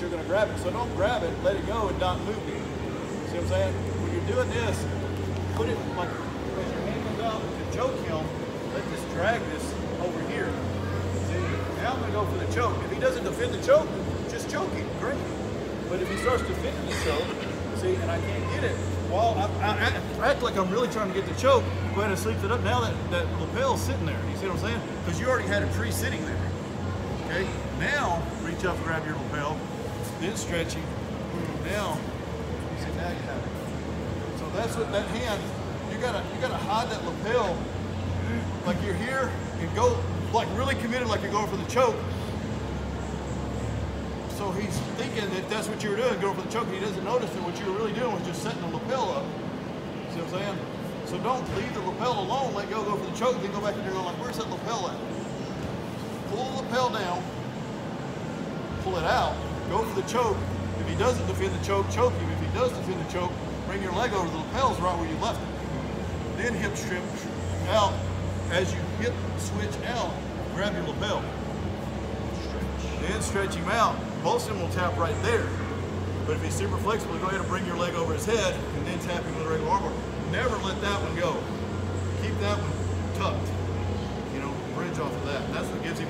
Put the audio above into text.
you're gonna grab it. So don't grab it, let it go and not move it. See what I'm saying? When you're doing this, put it like, as your hand comes out to choke him, let this drag this over here. See, now I'm gonna go for the choke. If he doesn't defend the choke, just choke him, great. But if he starts defending the choke, see, and I can't get it, well, I, I, I act like I'm really trying to get the choke, go ahead and sleep it up. Now that, that lapel's sitting there, you see what I'm saying? Because you already had a tree sitting there. Okay, now reach up, and grab your lapel, then stretching. Now, see, now you have it. So that's what that hand, you gotta, you gotta hide that lapel like you're here and go like really committed like you're going for the choke. So he's thinking that that's what you were doing, going for the choke. He doesn't notice that what you were really doing was just setting the lapel up. See what I'm saying? So don't leave the lapel alone, let go, go for the choke, then go back in there and go like, where's that lapel at? Pull the lapel down, pull it out, go for the choke. If he doesn't defend the choke, choke him. If he does defend the choke, bring your leg over. The lapel's right where you left it. Then hip strip out. As you hip switch out, grab your lapel. Then stretch him out. Most of them will tap right there. But if he's super flexible, go ahead and bring your leg over his head and then tap him with a regular armbar. Never let that one go. Keep that one tucked. You know, bridge off of that. And that's what gives him that crucifix feeling.